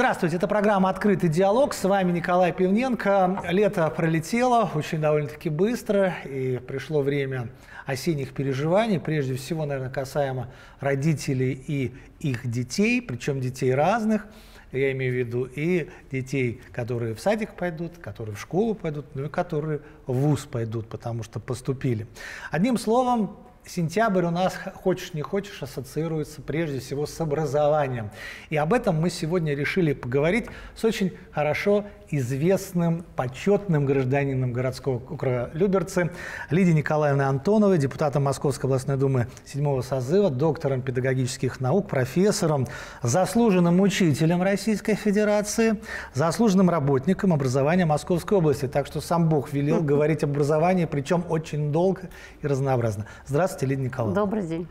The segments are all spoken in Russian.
Здравствуйте, это программа «Открытый диалог». С вами Николай Пивненко. Лето пролетело очень довольно-таки быстро, и пришло время осенних переживаний, прежде всего, наверное, касаемо родителей и их детей, причем детей разных. Я имею в виду и детей, которые в садик пойдут, которые в школу пойдут, ну и которые в ВУЗ пойдут, потому что поступили. Одним словом, Сентябрь у нас, хочешь не хочешь, ассоциируется прежде всего с образованием. И об этом мы сегодня решили поговорить с очень хорошо известным, почетным гражданином городского округа Люберцы Лидией Николаевной Антоновой, депутатом Московской областной думы седьмого созыва, доктором педагогических наук, профессором, заслуженным учителем Российской Федерации, заслуженным работником образования Московской области. Так что сам Бог велел говорить об образовании, причем очень долго и разнообразно. Здравствуйте, Лидия Николаевна. Добрый день.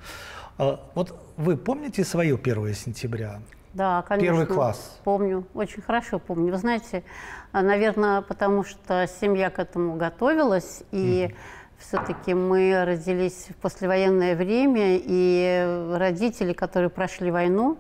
А, вот вы помните свое 1 сентября? Да, конечно. Первый класс. Помню, очень хорошо помню. Вы знаете, а, наверное, потому что семья к этому готовилась, и mm. все-таки мы родились в послевоенное время, и родители, которые прошли войну,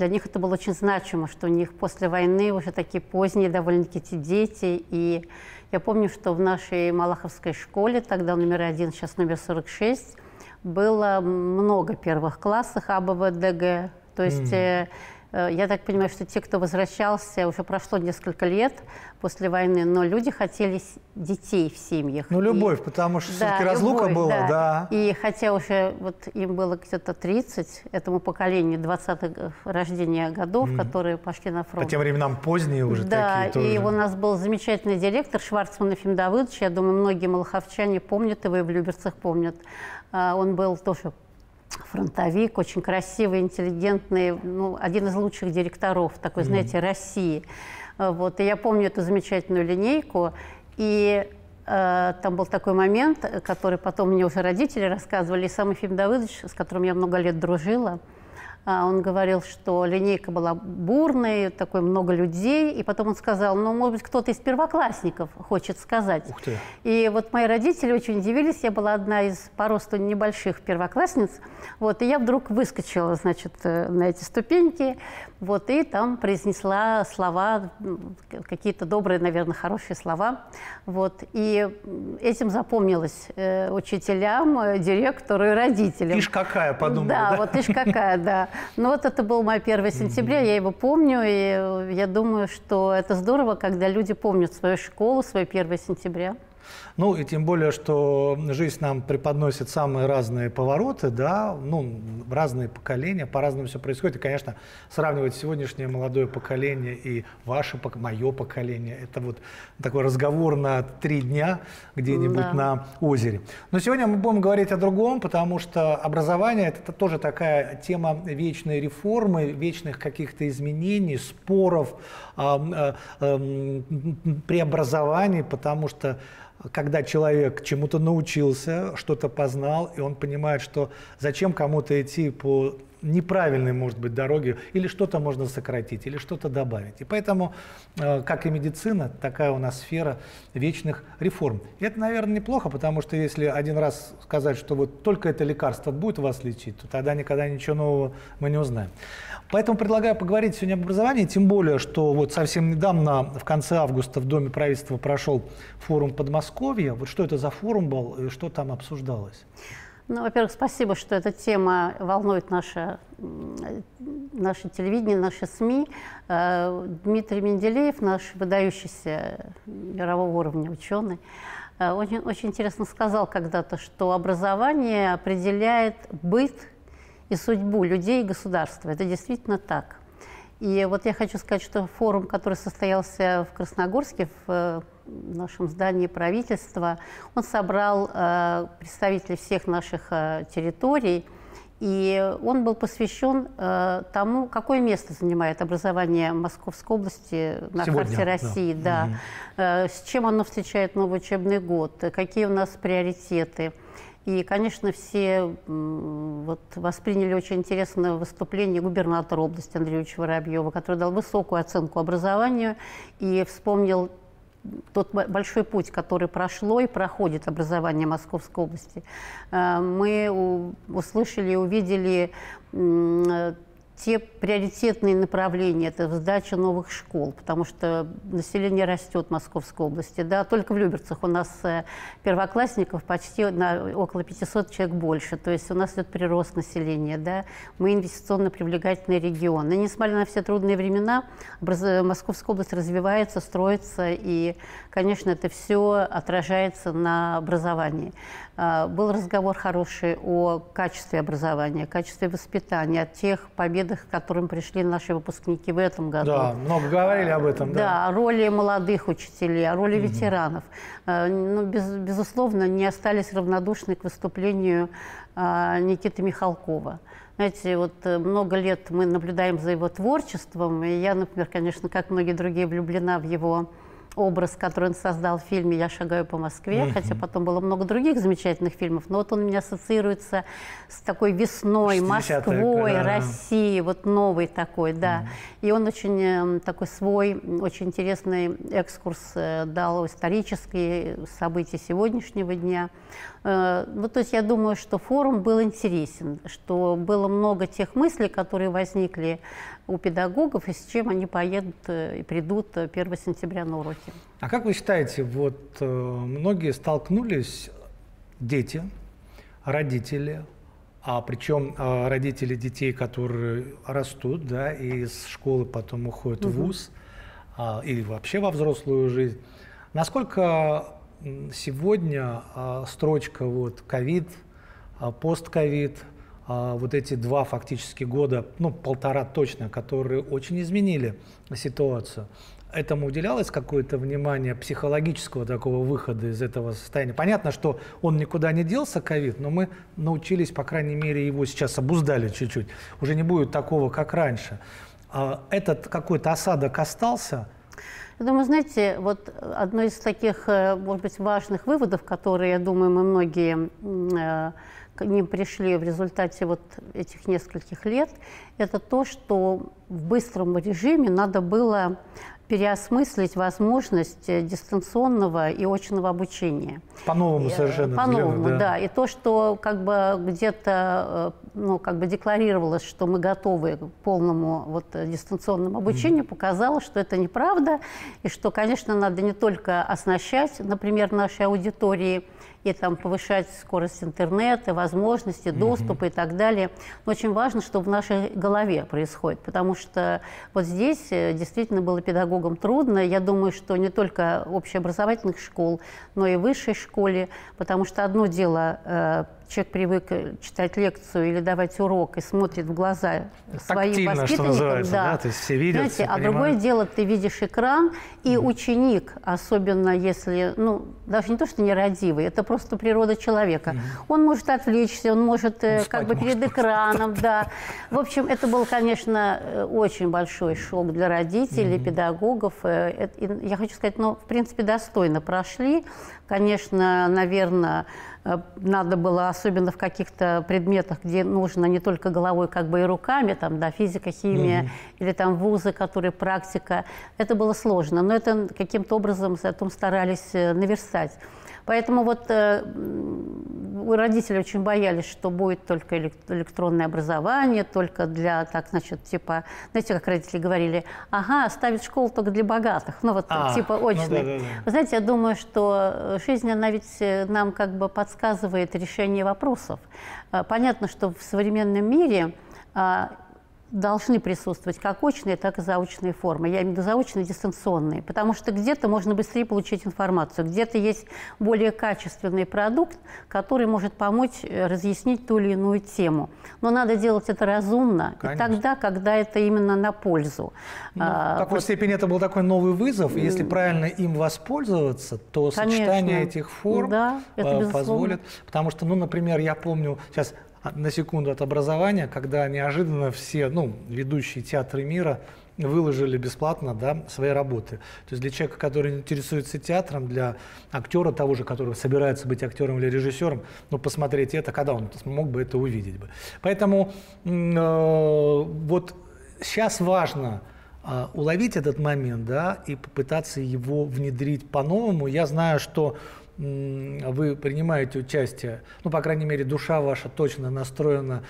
для них это было очень значимо, что у них после войны уже такие поздние довольно-таки дети. И я помню, что в нашей Малаховской школе, тогда номер один, сейчас номер 46, было много первых классов АБВДГ. То есть mm. Э, я так понимаю, что те, кто возвращался, уже прошло несколько лет после войны, но люди хотели детей в семьях. Ну, любовь, и, потому что да, все-таки разлука любовь, была, да. да. И хотя уже вот им было где-то 30, этому поколению 20-х рождения годов, mm. которые пошли на фронт. По тем временам поздние уже да, такие тоже. и у нас был замечательный директор Шварцман Ефим Давыдович, я думаю, многие малаховчане помнят его и в Люберцах помнят. А, он был тоже фронтовик, очень красивый, интеллигентный, ну, один из лучших директоров такой, mm-hmm. знаете, России. Вот, и я помню эту замечательную линейку, и э, там был такой момент, который потом мне уже родители рассказывали, и сам Ефим Давыдович, с которым я много лет дружила, он говорил, что линейка была бурной, такой много людей. И потом он сказал, ну, может быть, кто-то из первоклассников хочет сказать. Ух ты. И вот мои родители очень удивились. Я была одна из по росту небольших первоклассниц. Вот, и я вдруг выскочила, значит, э, на эти ступеньки. Вот, и там произнесла слова, какие-то добрые, наверное, хорошие слова. Вот, и этим запомнилось э, учителям, э, директору и родителям. Ишь какая, подумала, да? Да, вот ишь какая, да. Ну вот это был мой 1 сентября, я его помню, и я думаю, что это здорово, когда люди помнят свою школу, свое 1 сентября. Ну, и тем более, что жизнь нам преподносит самые разные повороты, да, ну, разные поколения, по-разному все происходит. И, конечно, сравнивать сегодняшнее молодое поколение и ваше, мое поколение, это вот такой разговор на три дня где-нибудь да. на озере. Но сегодня мы будем говорить о другом, потому что образование – это тоже такая тема вечной реформы, вечных каких-то изменений, споров, э, э, преобразований, потому что когда человек чему-то научился, что-то познал, и он понимает, что зачем кому-то идти по неправильной, может быть, дороге, или что-то можно сократить, или что-то добавить. И поэтому, э, как и медицина, такая у нас сфера вечных реформ. И это, наверное, неплохо, потому что если один раз сказать, что вот только это лекарство будет вас лечить, то тогда никогда ничего нового мы не узнаем. Поэтому предлагаю поговорить сегодня об образовании, тем более, что вот совсем недавно, в конце августа, в Доме правительства прошел форум Подмосковья. Вот что это за форум был и что там обсуждалось? Ну, во-первых, спасибо, что эта тема волнует наше, наше телевидение, наши СМИ. Э, Дмитрий Менделеев, наш выдающийся мирового уровня ученый, э, очень, очень интересно сказал когда-то, что образование определяет быт и судьбу людей и государства. Это действительно так. И вот я хочу сказать, что форум, который состоялся в Красногорске, в э, нашем здании правительства, он собрал э, представителей всех наших э, территорий, и он был посвящен э, тому, какое место занимает образование Московской области на Сегодня, карте России, да, да. Э, с чем оно встречает новый учебный год, какие у нас приоритеты – и, конечно, все вот, восприняли очень интересное выступление губернатора области Андрея Воробьева, который дал высокую оценку образованию и вспомнил тот большой путь, который прошло и проходит образование Московской области. Э, мы услышали и увидели те приоритетные направления, это сдача новых школ, потому что население растет Московской области. Да, только в Люберцах у нас э, первоклассников почти на около 500 человек больше, то есть у нас идет прирост населения. Да. Мы инвестиционно привлекательный регион. И несмотря на все трудные времена, Московская область развивается, строится, и, конечно, это все отражается на образовании. А, был разговор хороший о качестве образования, качестве воспитания, о тех победах, к которым пришли наши выпускники в этом году. Да, много говорили об этом. Да, да о роли молодых учителей, о роли угу. ветеранов. А, ну, без, безусловно, не остались равнодушны к выступлению а, Никиты Михалкова. Знаете, вот э, много лет мы наблюдаем за его творчеством, и я, например, конечно, как многие другие, влюблена в его образ, который он создал в фильме «Я шагаю по Москве», mm-hmm. хотя потом было много других замечательных фильмов, но вот он у меня ассоциируется с такой весной, Москвой, да. Россией, вот новый такой, да. Mm-hmm. И он очень э, такой свой, очень интересный экскурс э, дал исторические события сегодняшнего дня. Э, ну, то есть я думаю, что форум был интересен, что было много тех мыслей, которые возникли у педагогов и с чем они поедут э, и придут 1 сентября на уроки. А как вы считаете, вот э, многие столкнулись, дети, родители, а причем родители детей, которые растут, да, и из школы потом уходят угу. в ВУЗ, а, или вообще во взрослую жизнь. Насколько сегодня а, строчка вот ковид, а, постковид, вот эти два фактически года, ну полтора точно, которые очень изменили ситуацию. Этому уделялось какое-то внимание психологического такого выхода из этого состояния? Понятно, что он никуда не делся, ковид, но мы научились, по крайней мере, его сейчас обуздали чуть-чуть. Уже не будет такого, как раньше. Этот какой-то осадок остался – я думаю, знаете, вот одно из таких, э, может быть, важных выводов, которые, я думаю, мы многие э, к ним пришли в результате вот этих нескольких лет, это то, что в быстром режиме надо было переосмыслить возможность э, дистанционного и очного обучения. По-новому э, совершенно. По-новому, да. да. И то, что как бы где-то э, ну, как бы декларировалось, что мы готовы к полному вот, дистанционному обучению, mm-hmm. показало, что это неправда, и что, конечно, надо не только оснащать, например, нашей аудитории, и там повышать скорость интернета, возможности, доступа mm-hmm. и так далее. Но очень важно, что в нашей голове происходит, потому что вот здесь э, действительно было педагогам трудно. Я думаю, что не только общеобразовательных школ, но и высшей школе, потому что одно дело э, человек привык э, читать лекцию или давать урок и смотрит в глаза своим Тактильно, воспитанникам, да. да, то есть все видят, Знаете, все а другое дело, ты видишь экран, и mm. ученик, особенно если, ну, даже не то, что нерадивый, это просто природа человека. Mm. Он может отвлечься, он может он как бы перед экраном, да. В общем, это был, конечно, э, очень большой шок для родителей, mm. педагогов. Я хочу сказать, ну, в принципе, достойно прошли. Конечно, наверное, Э, надо было, особенно в каких-то предметах, где нужно не только головой, как бы и руками, там, да, физика, химия, угу. или там вузы, которые практика, это было сложно, но это каким-то образом потом старались э, наверстать. Поэтому вот э, родители очень боялись, что будет только электронное образование, только для, так, значит, типа, знаете, как родители говорили, ага, ставить школу только для богатых, ну вот а, типа очный. Ну, да, да, да. Вы знаете, я думаю, что жизнь, она ведь э, нам как бы подсказывает решение вопросов. Э, понятно, что в современном мире а, должны присутствовать как очные, так и заочные формы. Я имею в виду заочные, дистанционные. Потому что где-то можно быстрее получить информацию, где-то есть более качественный продукт, который может помочь э, разъяснить ту или иную тему. Но надо делать это разумно, Конечно. и тогда, когда это именно на пользу. Ну, а, в какой вот. степени это был такой новый вызов, и если правильно им воспользоваться, то Конечно. сочетание этих форм да, это э, позволит. Потому что, ну, например, я помню, сейчас на секунду от образования, когда неожиданно все ну, ведущие театры мира выложили бесплатно да, свои работы. То есть для человека, который интересуется театром, для актера того же, который собирается быть актером или режиссером, ну, посмотреть это, когда он мог бы это увидеть бы. Поэтому э, вот сейчас важно э, уловить этот момент да, и попытаться его внедрить по-новому. Я знаю, что вы принимаете участие, ну, по крайней мере, душа ваша точно настроена.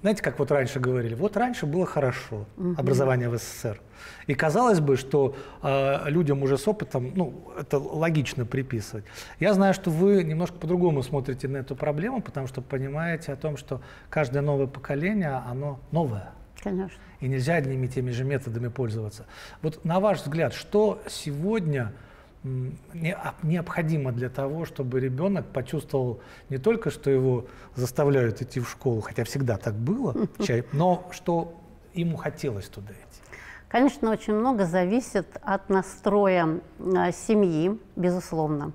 Знаете, как вот раньше говорили, вот раньше было хорошо угу. образование в СССР. И казалось бы, что э, людям уже с опытом, ну, это логично приписывать. Я знаю, что вы немножко по-другому смотрите на эту проблему, потому что понимаете о том, что каждое новое поколение, оно новое. Конечно. И нельзя одними и теми же методами пользоваться. Вот на ваш взгляд, что сегодня необходимо для того, чтобы ребенок почувствовал не только, что его заставляют идти в школу, хотя всегда так было, но что ему хотелось туда идти? Конечно, очень много зависит от настроя а, семьи, безусловно,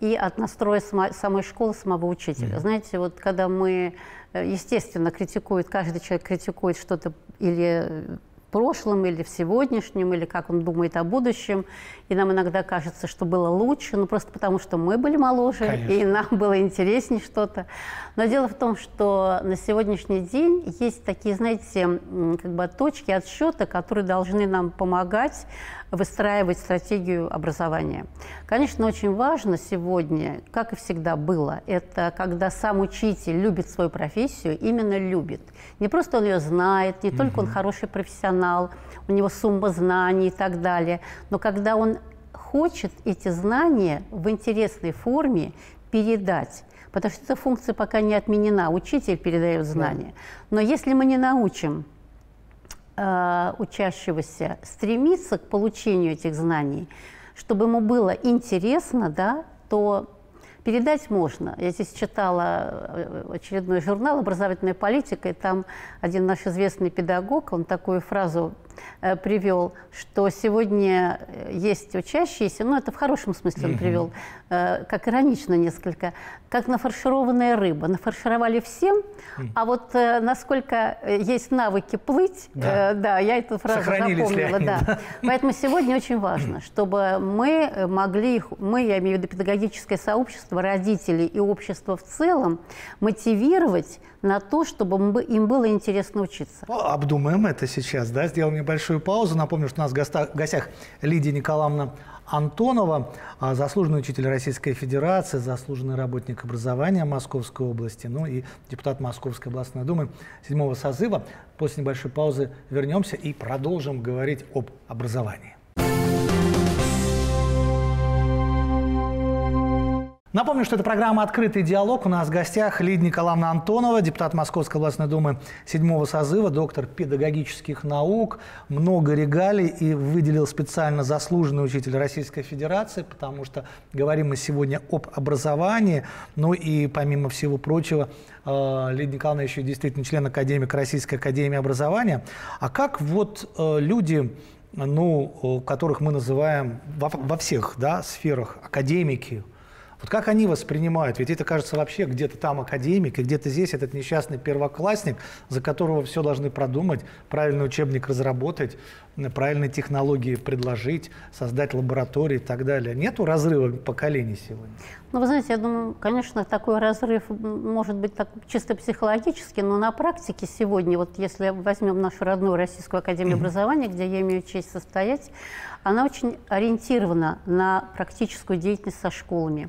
и от настроя самой школы, самого учителя. Mm-hmm. Знаете, вот когда мы, э, естественно, критикуют, каждый человек критикует что-то или прошлом или в сегодняшнем, или как он думает о будущем. И нам иногда кажется, что было лучше, ну просто потому, что мы были моложе, Конечно. и нам было интереснее что-то. Но дело в том, что на сегодняшний день есть такие, знаете, как бы точки отсчета, которые должны нам помогать выстраивать стратегию образования. Конечно, очень важно сегодня, как и всегда было, это когда сам учитель любит свою профессию, именно любит. Не просто он ее знает, не угу. только он хороший профессионал, у него сумма знаний и так далее, но когда он хочет эти знания в интересной форме передать. Потому что эта функция пока не отменена, учитель передает знания. Но если мы не научим э, учащегося стремиться к получению этих знаний, чтобы ему было интересно, да, то передать можно. Я здесь читала э, очередной журнал «Образовательная политика», и там один наш известный педагог, он такую фразу привел, что сегодня э, есть учащиеся, ну это в хорошем смысле он привел, э, как иронично несколько, как нафаршированная рыба. Нафаршировали всем, а вот насколько есть навыки плыть, да, да я эту фразу запомнила. Да. Поэтому сегодня очень важно, чтобы мы могли, мы, я имею в виду педагогическое сообщество, родители и общество в целом, мотивировать на то, чтобы им было интересно учиться. Обдумаем это сейчас, да, сделаем небольшую паузу. Напомню, что у нас в гостях Лидия Николаевна Антонова, а, заслуженный учитель Российской Федерации, заслуженный работник образования Московской области, ну и депутат Московской областной думы седьмого созыва. После небольшой паузы вернемся и продолжим говорить об образовании. Напомню, что это программа «Открытый диалог». У нас в гостях Лидия Николаевна Антонова, депутат Московской областной думы седьмого созыва, доктор педагогических наук, много регалий и выделил специально заслуженный учитель Российской Федерации, потому что говорим мы сегодня об образовании. Ну и помимо всего прочего, э, Лидия Николаевна еще действительно член академик Российской Академии Образования. А как вот э, люди ну, которых мы называем во, во всех да, сферах академики, вот как они воспринимают? Ведь это, кажется, вообще где-то там академик, и где-то здесь этот несчастный первоклассник, за которого все должны продумать, правильный учебник разработать, правильные технологии предложить, создать лаборатории и так далее. Нету разрыва поколений сегодня? Ну, вы знаете, я думаю, конечно, такой разрыв может быть так, чисто психологически, но на практике сегодня, вот если возьмем нашу родную Российскую Академию образования, где я имею честь состоять, она очень ориентирована на практическую деятельность со школами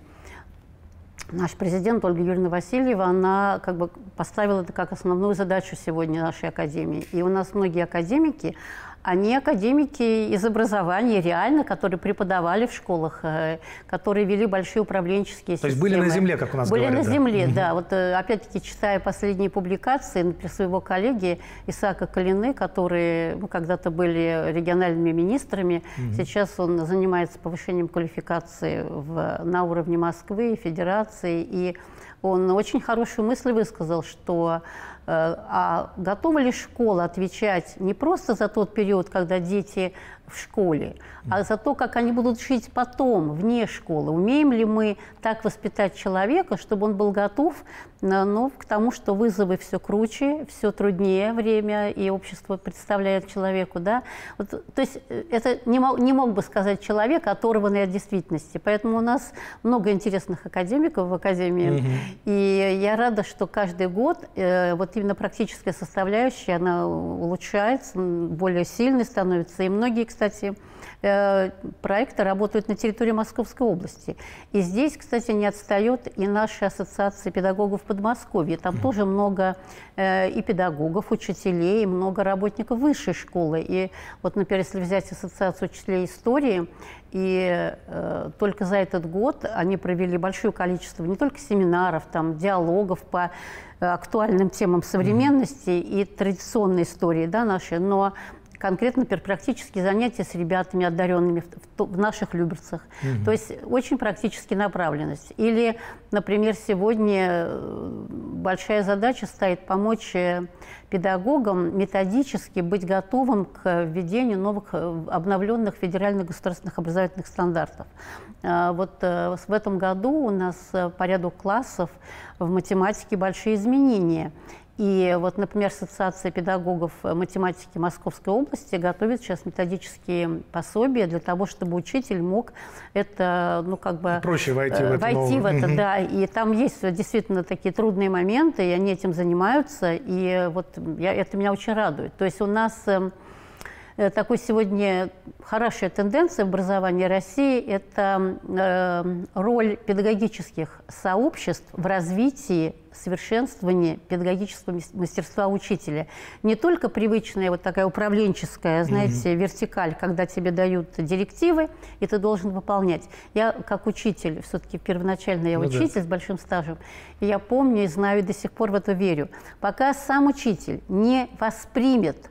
наш президент Ольга Юрьевна Васильева, она как бы поставила это как основную задачу сегодня нашей академии. И у нас многие академики, они академики из образования, реально, которые преподавали в школах, э, которые вели большие управленческие То системы. То есть были на земле, как у нас были говорят. Были на земле, да. да. Вот э, опять-таки, читая последние публикации, например, своего коллеги Исаака Калины, которые ну, когда-то были региональными министрами, угу. сейчас он занимается повышением квалификации в, на уровне Москвы, Федерации, и он очень хорошую мысль высказал, что Э, а готова ли школа отвечать не просто за тот период, когда дети в школе, а за то, как они будут жить потом, вне школы. Умеем ли мы так воспитать человека, чтобы он был готов ну, к тому, что вызовы все круче, все труднее время, и общество представляет человеку. Да? Вот, то есть э, это не мог, не мог бы сказать человек, оторванный от действительности. Поэтому у нас много интересных академиков в Академии. Угу. И я рада, что каждый год э, вот именно практическая составляющая, она улучшается, более сильной становится. И многие, кстати, э, проекты работают на территории Московской области. И здесь, кстати, не отстает и наша ассоциация педагогов Подмосковья. Там mm. тоже много э, и педагогов, учителей, и много работников высшей школы. И вот, например, если взять ассоциацию учителей истории, и э, только за этот год они провели большое количество не только семинаров, там, диалогов по э, актуальным темам современности mm-hmm. и традиционной истории да, нашей, но конкретно, например, практические занятия с ребятами одаренными в, в, в наших Люберцах. Угу. То есть очень практически направленность. Или, например, сегодня э, большая задача стоит помочь э, педагогам методически быть готовым к введению новых э, обновленных федеральных государственных образовательных стандартов. Вот в этом году у нас по ряду классов в математике большие изменения. И вот, например, Ассоциация педагогов математики Московской области готовит сейчас методические пособия для того, чтобы учитель мог это, ну, как бы... Проще войти в это. Войти в это, да. И там есть действительно такие трудные моменты, и они этим занимаются, и вот я, это меня очень радует. То есть у нас Э, такой сегодня хорошая тенденция в образовании России – это э, роль педагогических сообществ в развитии, совершенствовании педагогического мастерства учителя. Не только привычная вот такая управленческая, знаете, mm-hmm. вертикаль, когда тебе дают директивы, и ты должен выполнять. Я как учитель, все-таки первоначально я ну, учитель да. с большим стажем, и я помню и знаю, и до сих пор в это верю. Пока сам учитель не воспримет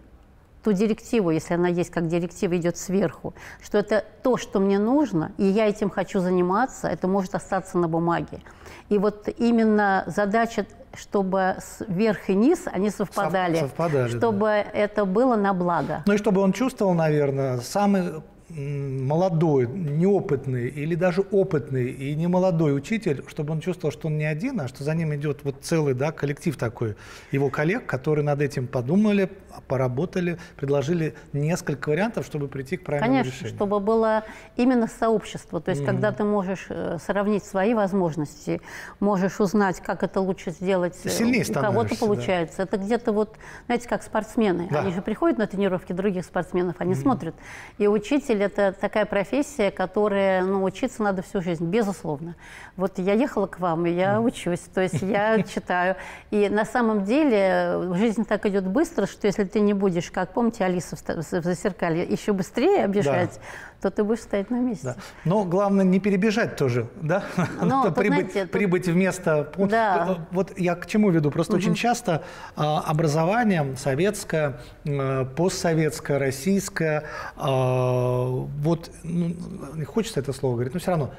ту директиву, если она есть как директива, идет сверху, что это то, что мне нужно, и я этим хочу заниматься, это может остаться на бумаге. И вот именно задача, чтобы верх и низ, они совпадали, совпадали чтобы да. это было на благо. Ну и чтобы он чувствовал, наверное, самый молодой, неопытный или даже опытный и не молодой учитель, чтобы он чувствовал, что он не один, а что за ним идет вот целый да, коллектив такой его коллег, которые над этим подумали, поработали, предложили несколько вариантов, чтобы прийти к правильному Конечно, решению. чтобы было именно сообщество. То есть, mm-hmm. когда ты можешь э, сравнить свои возможности, можешь узнать, как это лучше сделать, э, Сильнее у кого-то получается. Да. Это где-то вот, знаете, как спортсмены. Да. Они же приходят на тренировки других спортсменов, они mm-hmm. смотрят. И учитель – это такая профессия, которая, ну, учиться надо всю жизнь, безусловно. Вот я ехала к вам, и я учусь, то есть я читаю. И на самом деле э, жизнь так идет быстро, что если ты не будешь, как помните, Алиса в Зазеркалье, еще быстрее обижать, да. то ты будешь стоять на месте. Да. Но главное не перебежать тоже, да? Но, прибыть, знаете, прибыть в место. Да. Вот я к чему веду? Просто угу. очень часто а, образование советское, а, постсоветское, российское, а, вот, ну, не хочется это слово говорить, но все равно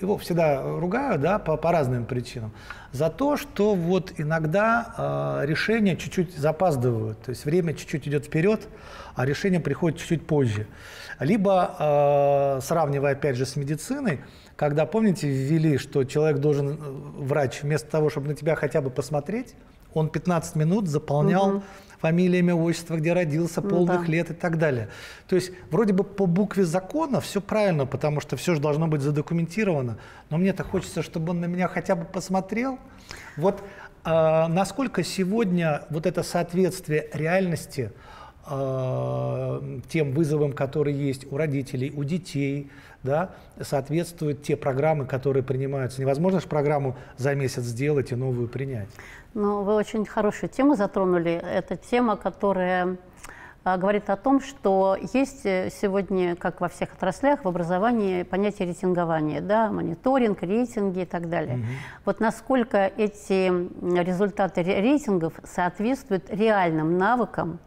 его всегда ругают, да, по, по разным причинам, за то, что вот иногда э, решения чуть-чуть запаздывают, то есть время чуть-чуть идет вперед, а решение приходит чуть-чуть позже. Либо, э, сравнивая опять же с медициной, когда, помните, ввели, что человек должен, э, врач, вместо того, чтобы на тебя хотя бы посмотреть, он 15 минут заполнял угу фамилия, имя, отчество, где родился, ну полных да. лет и так далее. То есть вроде бы по букве закона все правильно, потому что все же должно быть задокументировано. Но мне-то хочется, чтобы он на меня хотя бы посмотрел. Вот э, насколько сегодня вот это соответствие реальности э, тем вызовам, которые есть у родителей, у детей, да, соответствуют те программы, которые принимаются. Невозможно же программу за месяц сделать и новую принять. Ну, вы очень хорошую тему затронули. Это тема, которая а, говорит о том, что есть э, сегодня, как во всех отраслях, в образовании понятие рейтингования, да, мониторинг, рейтинги и так далее. Угу. Вот насколько эти результаты рейтингов соответствуют реальным навыкам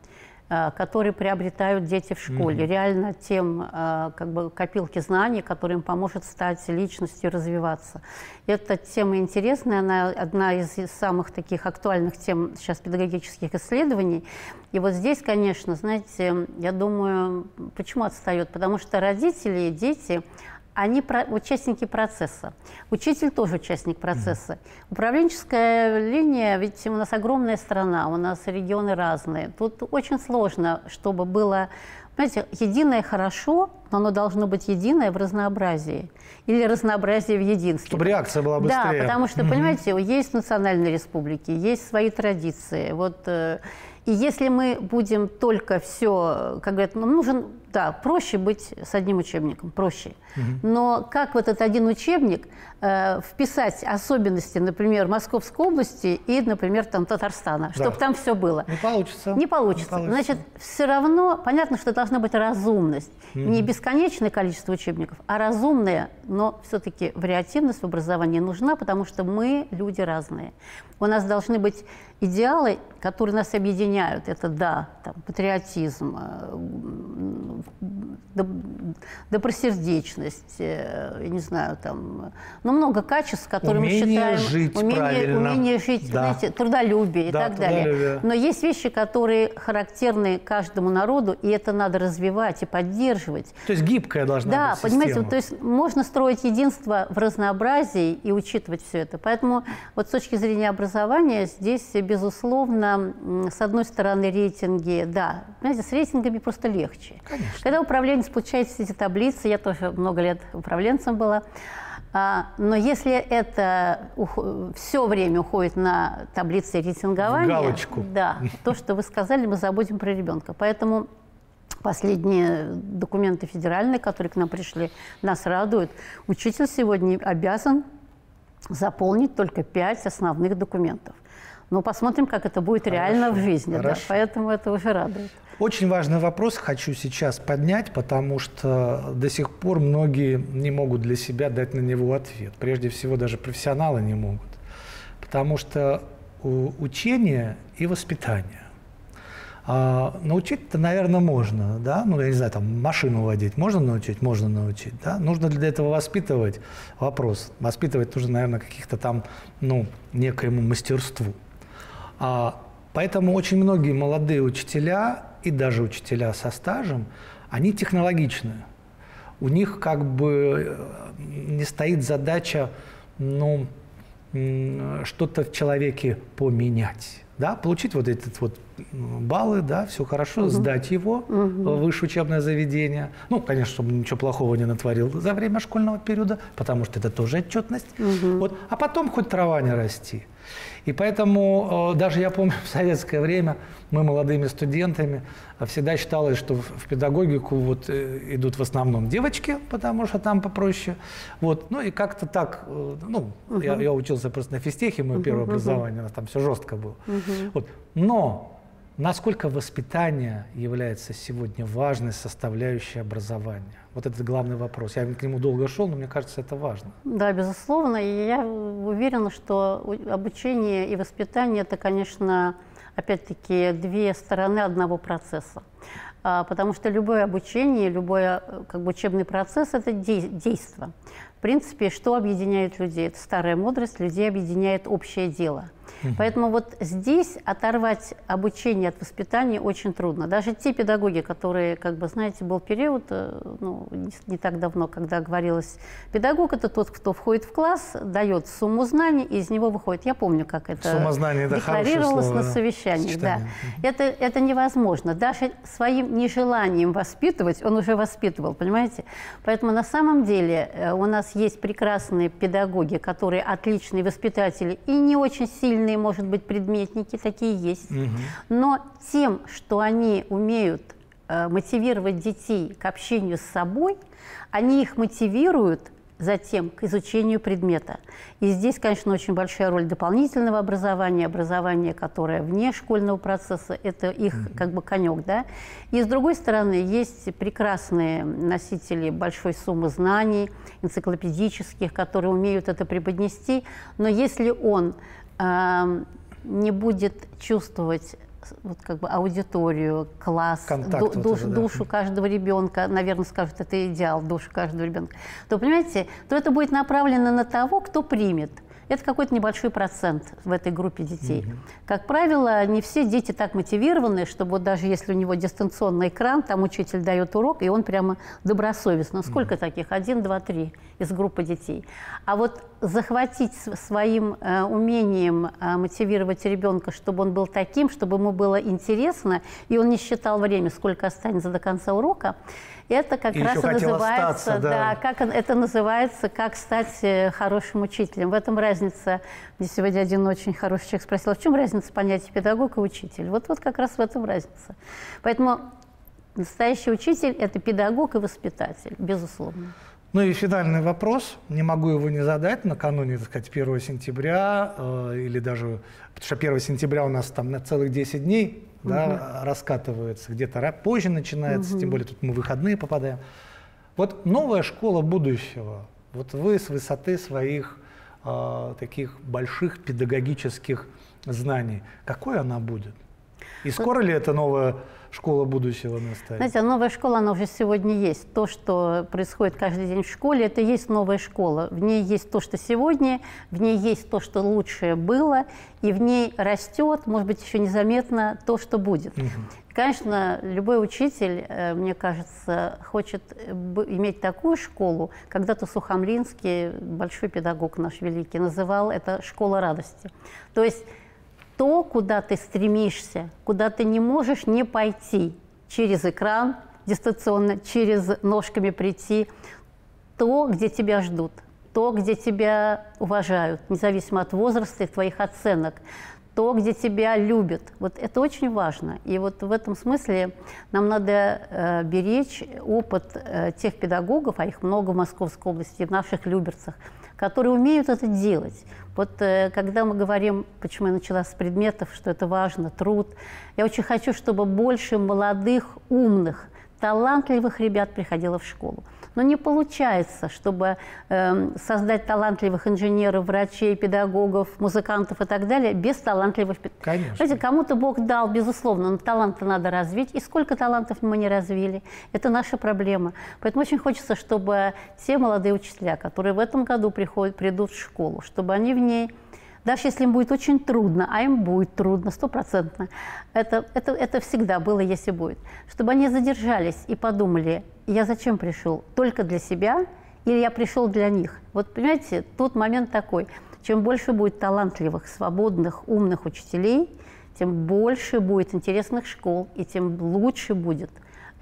которые приобретают дети в школе. Mm-hmm. Реально тем э, как бы копилки знаний, которые им поможет стать личностью, развиваться. Эта тема интересная, она одна из самых таких актуальных тем сейчас педагогических исследований. И вот здесь, конечно, знаете, я думаю, почему отстает? Потому что родители и дети, они про, участники процесса. Учитель тоже участник процесса. Mm-hmm. Управленческая линия, ведь у нас огромная страна, у нас регионы разные. Тут очень сложно, чтобы было, понимаете, единое хорошо, но оно должно быть единое в разнообразии. Или разнообразие в единстве. Чтобы реакция была быстрее. Да, потому что, mm-hmm. понимаете, есть национальные республики, есть свои традиции. Вот, э, и если мы будем только все, как говорят, нам нужен да, проще быть с одним учебником, проще. Но как в этот один учебник э, вписать особенности, например, Московской области и, например, там Татарстана, Да. чтобы там все было? Не получится. Не получится. Не получится. Значит, все равно понятно, что должна быть разумность. Не бесконечное количество учебников, а разумное, но все-таки вариативность в образовании нужна, потому что мы люди разные. У нас должны быть идеалы, которые нас объединяют. Это да, там, патриотизм, э, the добросердечность, э, я не знаю, там, ну, много качеств, которые Умение мы считаем... жить умение, правильно. умение жить, Да. знаете, трудолюбие и Да, так далее. трудолюбие. Но есть вещи, которые характерны каждому народу, и это надо развивать и поддерживать. То есть гибкая должна Да, быть понимаете, система. то есть можно строить единство в разнообразии и учитывать все это. Поэтому вот с точки зрения образования здесь, безусловно, с одной стороны рейтинги, да, знаете, с рейтингами просто легче. Конечно. Когда управленец получает все эти таблицы, я тоже много лет управленцем была, а, но если это все время уходит на таблицы рейтингования, галочку. да, то, что вы сказали, мы забудем про ребенка. Поэтому последние документы федеральные, которые к нам пришли, нас радуют. Учитель сегодня обязан заполнить только пять основных документов. Но посмотрим, как это будет реально в жизни. Да, хорошо. поэтому это уже радует. Очень важный вопрос хочу сейчас поднять, потому что до сих пор многие не могут для себя дать на него ответ. Прежде всего, даже профессионалы не могут. Потому что учение и воспитание. А, научить-то, наверное, можно, да, ну, я не знаю, там, машину водить можно научить? Можно научить, да. Нужно для этого воспитывать? Вопрос. Воспитывать нужно, наверное, каких-то там, ну, некоему мастерству. А, поэтому очень многие молодые учителя и даже учителя со стажем, они технологичные. У них как бы э, не стоит задача, ну, что-то в человеке поменять. Да, получить вот эти вот баллы, да, все хорошо, сдать его в высшее учебное заведение. Ну, конечно, чтобы ничего плохого не натворил за время школьного периода, потому что это тоже отчетность. Вот. А потом хоть трава не расти. И поэтому э, даже я помню в советское время мы молодыми студентами э, всегда считалось, что в педагогику вот э, идут в основном девочки, потому что там попроще. Вот. Ну и как-то так, э, ну, я, я учился просто на физтехе, мое первое образование, у нас там все жестко было. Вот. Но насколько воспитание является сегодня важной составляющей образования? Вот это главный вопрос. Я к нему долго шел, но мне кажется, это важно. Да, безусловно. И я уверена, что обучение и воспитание – это, конечно, опять-таки, две стороны одного процесса. А, Потому что любое обучение, любой э, как бы, учебный процесс – это дей- действо. В принципе, что объединяет людей? Это старая мудрость, людей объединяет общее дело. Поэтому вот здесь оторвать обучение от воспитания очень трудно. Даже те педагоги, которые, как бы, знаете, был период, э, ну, не, не так давно, когда говорилось, педагог – это тот, кто входит в класс, дает сумму знаний, и из него выходит. Я помню, как это Сумма знаний – декларировалось слово, на да, совещаниях. Да. Это, это невозможно. Даже своим нежеланием воспитывать он уже воспитывал, понимаете? Поэтому на самом деле э, у нас есть прекрасные педагоги, которые отличные воспитатели и не очень сильные, может быть, предметники, такие есть. Но тем, что они умеют э, мотивировать детей к общению с собой, они их мотивируют затем к изучению предмета. И здесь, конечно, очень большая роль дополнительного образования, образования, которое вне школьного процесса, это их как бы конек, да. И с другой стороны, есть прекрасные носители большой суммы знаний, энциклопедических, которые умеют это преподнести, но если он эм, не будет чувствовать вот как бы аудиторию, класс, Контакт ду- вот душ- это, да. душу каждого ребенка, наверное, скажут, это идеал, душу каждого ребенка, то, понимаете, то это будет направлено на того, кто примет. Это какой-то небольшой процент в этой группе детей. Как правило, не все дети так мотивированы, чтобы вот даже если у него дистанционный экран, там учитель дает урок, и он прямо добросовестно. Сколько таких? Один, два, три из группы детей. А вот захватить своим э, умением э, мотивировать ребенка, чтобы он был таким, чтобы ему было интересно, и он не считал время, сколько останется до конца урока, это как И раз и называется, остаться, да. как он- это называется, как стать э, хорошим учителем. В этом разница. Мне сегодня один очень хороший человек спросил, «А в чем разница понятия педагог и учитель? Вот, вот как раз в этом разница. Поэтому Настоящий учитель – это педагог и воспитатель, безусловно. Ну и финальный вопрос, не могу его не задать, накануне, так сказать, 1 сентября, э, или даже, потому что 1 сентября у нас там на целых 10 дней угу. да, раскатывается, где-то позже начинается, угу. тем более тут мы в выходные попадаем. Вот новая школа будущего, вот вы с высоты своих э, таких больших педагогических знаний, какой она будет? И скоро ли эта новая школа будущего настанет? Знаете, новая школа, она уже сегодня есть. То, что происходит каждый день в школе, это есть новая школа. В ней есть то, что сегодня, в ней есть то, что лучшее было, и в ней растет, может быть, еще незаметно то, что будет. Угу. Конечно, любой учитель, э, мне кажется, хочет иметь такую школу. Когда-то Сухомлинский, большой педагог наш великий, называл это «школа радости». То есть то, куда ты стремишься, куда ты не можешь не пойти через экран дистанционно, через ножками прийти, то, где тебя ждут, то, где тебя уважают, независимо от возраста и твоих оценок, то, где тебя любят. Вот это очень важно. И вот в этом смысле нам надо э, беречь опыт э, тех педагогов, а их много в Московской области, в наших Люберцах, которые умеют это делать. Вот э, когда мы говорим, почему я начала с предметов, что это важно, труд, я очень хочу, чтобы больше молодых, умных, талантливых ребят приходило в школу. Но не получается, чтобы э, создать талантливых инженеров, врачей, педагогов, музыкантов и так далее без талантливых Конечно. Знаете, кому-то Бог дал, безусловно, но таланты надо развить. И сколько талантов мы не развили? Это наша проблема. Поэтому очень хочется, чтобы те молодые учителя, которые в этом году приходят, придут в школу, чтобы они в ней даже если им будет очень трудно, а им будет трудно, стопроцентно, это, это, это всегда было, если будет, чтобы они задержались и подумали, я зачем пришел? Только для себя или я пришел для них? Вот понимаете, тут момент такой. Чем больше будет талантливых, свободных, умных учителей, тем больше будет интересных школ, и тем лучше будет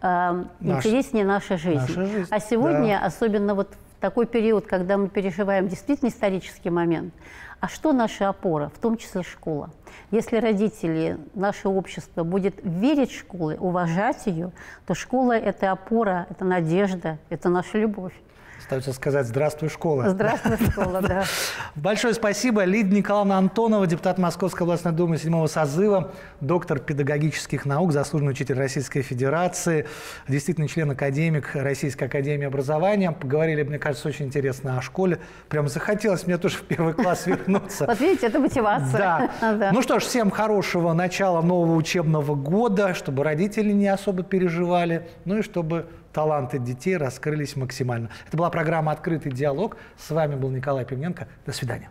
э, Наш, интереснее наша жизнь. Наша жизнь. А сегодня, да. особенно вот в такой период, когда мы переживаем действительно исторический момент, а что наша опора, в том числе школа? Если родители, наше общество будет верить в школу, уважать ее, то школа – это опора, это надежда, это наша любовь. Остается сказать «Здравствуй, школа». Здравствуй, школа, да. Большое спасибо. Лидия Николаевна Антонова, депутат Московской областной думы седьмого созыва, доктор педагогических наук, заслуженный учитель Российской Федерации, действительно член-академик Российской Академии Образования. Поговорили, мне кажется, очень интересно о школе. Прям захотелось мне тоже в первый класс вернуться. Вот видите, это мотивация. Да. Ну что ж, всем хорошего начала нового учебного года, чтобы родители не особо переживали, ну и чтобы таланты детей раскрылись максимально. Это была программа «Открытый диалог». С вами был Николай Пивненко. До свидания.